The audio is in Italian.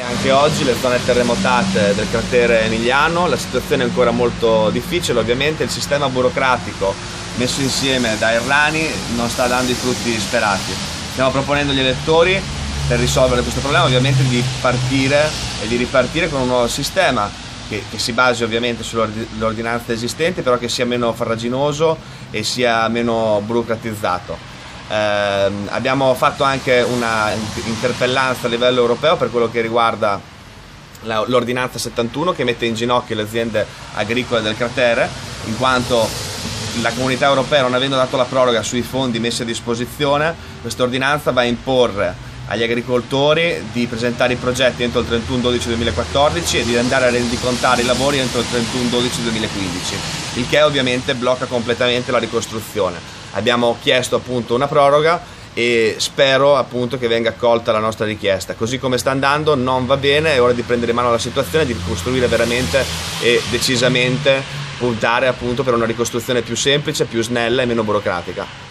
Anche oggi le zone terremotate del cratere Emiliano, la situazione è ancora molto difficile, ovviamente il sistema burocratico messo insieme da Errani non sta dando i frutti sperati. Stiamo proponendo agli elettori per risolvere questo problema ovviamente di partire e di ripartire con un nuovo sistema che, che si basi ovviamente sull'ordinanza esistente però che sia meno farraginoso e sia meno burocratizzato. Eh, abbiamo fatto anche una interpellanza a livello europeo per quello che riguarda l'ordinanza 71 che mette in ginocchio le aziende agricole del cratere in quanto la comunità europea non avendo dato la proroga sui fondi messi a disposizione questa ordinanza va a imporre agli agricoltori di presentare i progetti entro il 31-12-2014 e di andare a rendicontare i lavori entro il 31-12-2015 il che ovviamente blocca completamente la ricostruzione abbiamo chiesto appunto una proroga e spero appunto che venga accolta la nostra richiesta. Così come sta andando non va bene, è ora di prendere in mano la situazione, di ricostruire veramente e decisamente puntare appunto per una ricostruzione più semplice, più snella e meno burocratica.